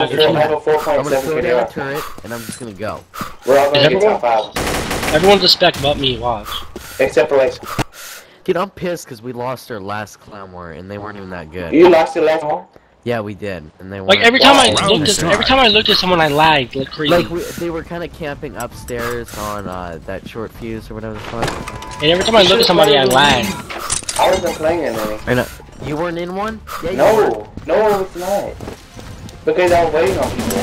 I have a I'm gonna 4.7 throw down a turret, and I'm just gonna go. We're all gonna get everyone- top five. Everyone's a spec but me, watch. Except for like, Dude, I'm pissed because we lost our last clan war, and they weren't even that good. you lost your last one? Yeah, we did, and they Like weren't. every time I looked at every time I looked at someone I lagged like crazy. Like we, they were kind of camping upstairs on uh, that short fuse or whatever the fuck. and every time I looked at somebody I lagged. I wasn't playing in any. And uh, you weren't in one? Yeah, you. No, no, I was not. Because I was waiting on people.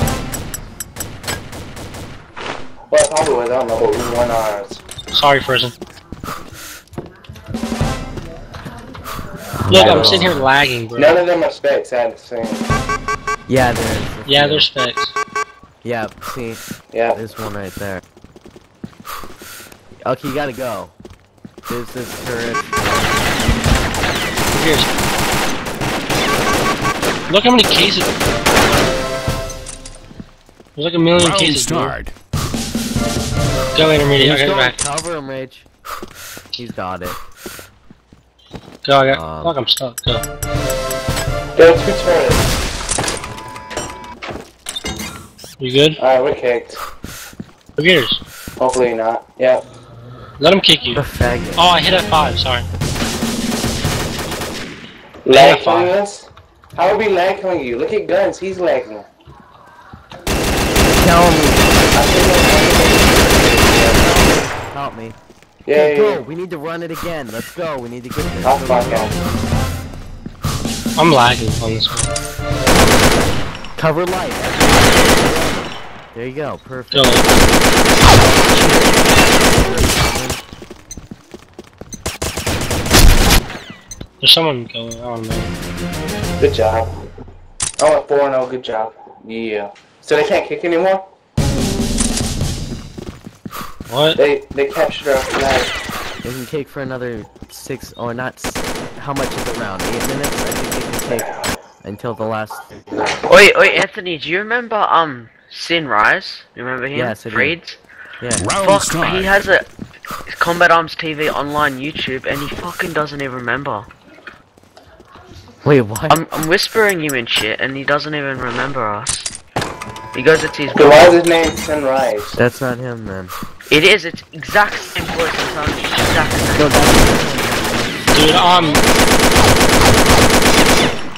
Well, I probably was, I don't know, but we won ours. Sorry, Frozen. Look, I'm sitting here lagging, bro. None of them are specs, I had to say. Yeah, there is. Yeah, there's specs. Yeah, see, Yeah. there's one right there. Okay, you gotta go. There's this turret. Here's. Look how many cases. There's like a million Round cases. dude. start. Go intermediate. I He's got back. cover him, Rage. He's got it. Go. I got. Um, Fuck, I'm stuck. Go. There are two turrets. You good? Alright, we're kicked. Who cares? Hopefully not. Yep. Let him kick you. The. Oh, I hit at five. Sorry. Lag Yeah, killing fine. us? How are we lagging you? Look at guns, he's lagging. Tell me. Help me. think yeah, Okay, yeah, go. yeah. We need to run it again. Let's go. We need to get this. I'll fuck out. I'm lagging on this one. Cover light. There you go. Perfect. Go. There's someone going. I don't know. Good job. I went 4 0, good job. Yeah. So they can't kick anymore? What? They they captured our flag. They can kick for another six or not. s- How much is it round? Eight minutes. I think they can kick until the last. Wait, wait, Anthony, do you remember um Sin Rise? You remember him? Yes, I do. Freeds? Yeah. Round Fuck, start. he has a Combat Arms TV online YouTube, and he fucking doesn't even remember. Wait, what? I'm, I'm whispering you and shit, and he doesn't even remember us. He goes, it's his So why is his name Sunrise? That's not him, then. It is, it's exact same voice, I'm telling exact same. No, that's Dude, um,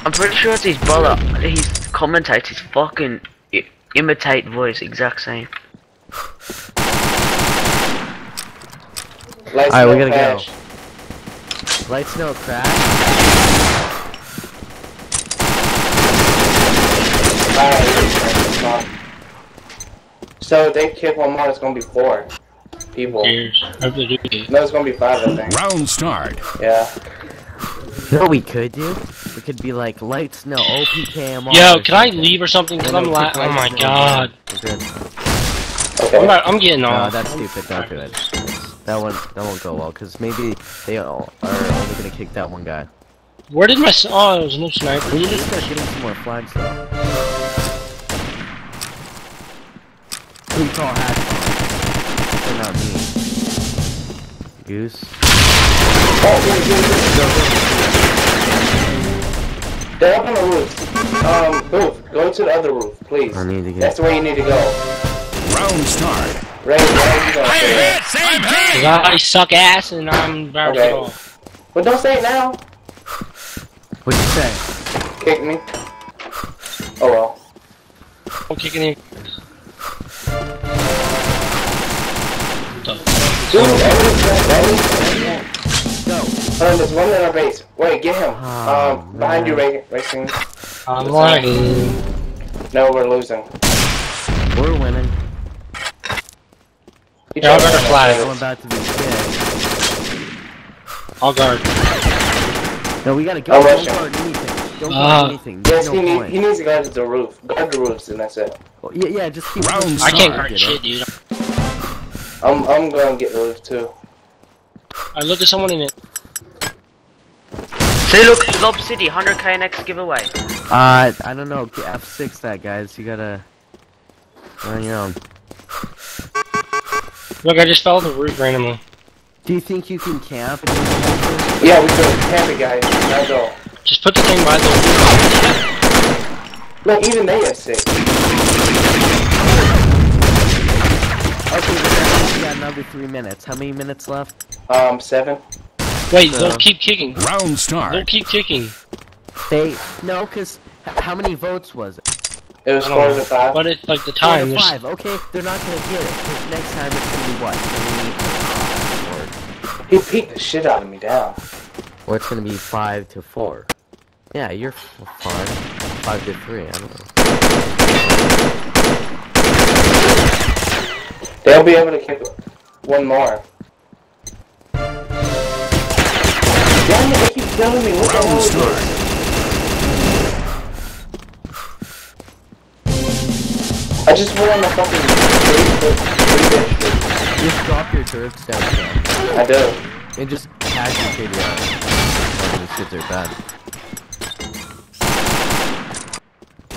I'm pretty sure it's his brother. He commentates his fucking imitate voice, exact same. Lights Alright, we no gotta go. Lights no crash. Alright, So if they kick one more, it's gonna be four people. here's. Hope they do it. No, it's gonna be five, I think. Round start. Yeah. You know what we could do? We could be like lights no OPKMR. Yo, can I leave or something? Cause I'm la- Oh my lights god. Okay. I'm, not, I'm getting No, off. that's stupid. Don't do it. That one, that won't go well. Cause maybe they all are only gonna kick that one guy. Where did my oh? There was no sniper. We need to start getting some more flags though. Who you call hack? They're not me. Goose. They're up on the roof. Um, Booth, go to the other roof, please. I need to get- That's where you need to go. Round start. Ray, where you going? Say Cause I suck ass and I'm about to Okay. get off. But don't say it now. What'd you say? Kick me. Oh well. I'm kicking him. That is Go. On, there's one in our base. Wait, get him. Oh, um, behind you, man. Ray, racing. I'm lagging. No, we're losing. We're winning. He Yeah, better flag. I'm about to be sick. I'll guard. No, we gotta go. I'll Don't guard anything. Don't Ah. guard anything. Yes, no he, need, he needs to guard the roof. Guard the roofs, and that's it. Oh, yeah, yeah, just keep Round I can't guard shit, dude. I'm I'm gonna get the lift too. I look at someone in it. Say look, Lob City, 100k next giveaway. Uh, I don't know, F6 that guys, you gotta... On your own. Look, I just fell off the roof randomly. Do you think you can camp? Yeah, we can camp it guys, I go. Just put the thing by the... No, even they have 6 we got another three minutes. How many minutes left? Um, seven. Wait, So- don't keep kicking. Round Don't start. keep kicking. They no, cause how many votes was it? It was four to five. But it's like the time. Four time. to five. Okay, they're not gonna get it. 'cause next time it's gonna be what? Three or, He beat the shit out of me down. or it's gonna be five to four. Yeah, you're f- fine. Five to three. I don't know. They'll be able to kick one more. Damn it, they keep killing me. What the hell Round is start. this? I just went on the fucking three foot three bit streak. Just drop your turrets down there I do. and just hack your KDR. Oh, these kids are bad.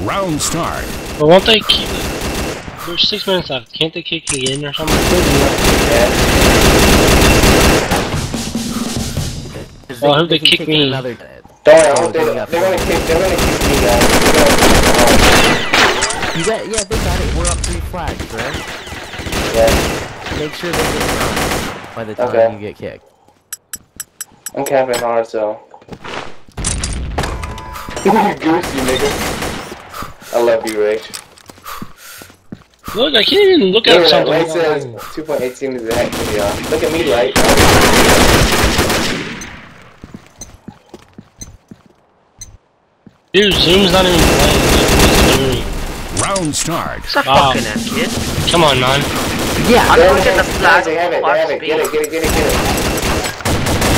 Round start. but won't they keep it? There's six minutes left. Can't they kick again or something? Yeah. 'Cause Well, oh, I hope they can kick it me. Another, Don't worry, Oh, they, they got they're gonna kick. They're gonna kick me, guys. They're gonna kick me hard. you got, yeah, they got it. We're up three flags, right? Yeah. Make sure they get counted by the time Okay. you get kicked. I'm camping hard, so. You goosey, nigga. I love you, Rach. Look, I can't even look Look at at something. Light says 2.18 is the heck video. Look at me, Light. Dude, Zoom's not even playing. Round start. It's a Wow. fucking F, kid. Come on, man. Yeah, I'm gonna get the flag They have it. They have it. Get it. Get it. Get it. Get it.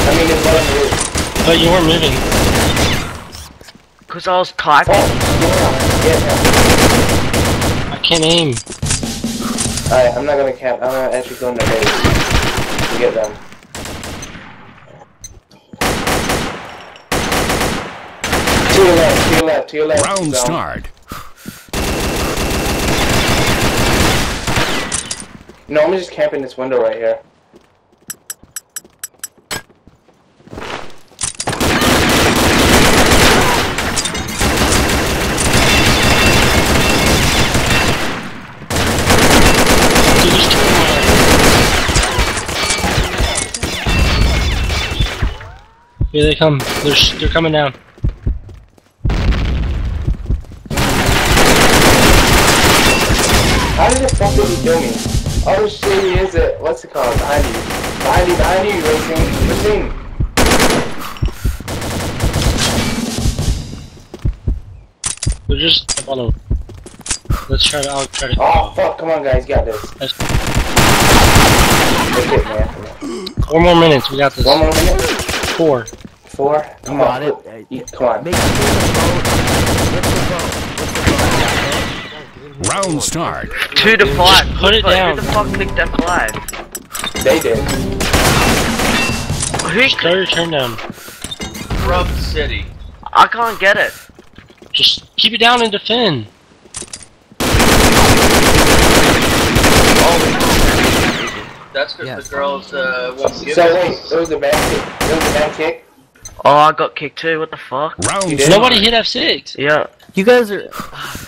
I mean, it's button roof. But you weren't moving. Cause I was Oh, typing. get him. Get him. I can't aim. Alright, I'm not gonna camp. I'm gonna actually go in the base. To get them. To your left. To your left. To your left. Round zone. start. No, I'm just camping this window right here. Dude, there's two of them. Here they come. They're sh- they're coming down. How did the fuck did he kill me? Oh shit, he is it. What's it called? Behind you. Behind you, behind you, racing. Racing. They're just them. Let's try to. I'll try to. Oh fuck, come on guys, got this. That's- They hit me. Four more minutes. We got this. One more minute? Four. Four? Come on. got it. Uh, You- Come on. Make sure the vote. What's the vote? What's the vote? Round start. Two to five. put it But down. Who the fuck picked that five? They did. Who? Start your turn down. Grub City. I can't get it. Just keep it down and defend. That's because Yes. the girls uh, won't give So us- wait, it was a bad kick. It was a bad kick? Oh, I got kicked too. What the fuck? Round You did? start. Nobody hit F6. Yeah. You guys are.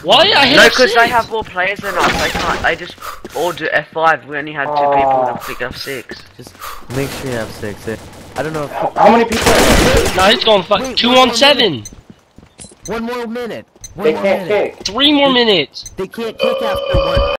Why I hit No, F6? because they have more players than us. They can't. They just all do F5. We only had two people Oh. to pick F6. Just make sure you have six. eh? I don't know if. How, how many people are there? No, he's going fuck. Wait, Two on wait, seven. One more minute. One They more can't minute. kick. Three more minutes. They can't kick after one.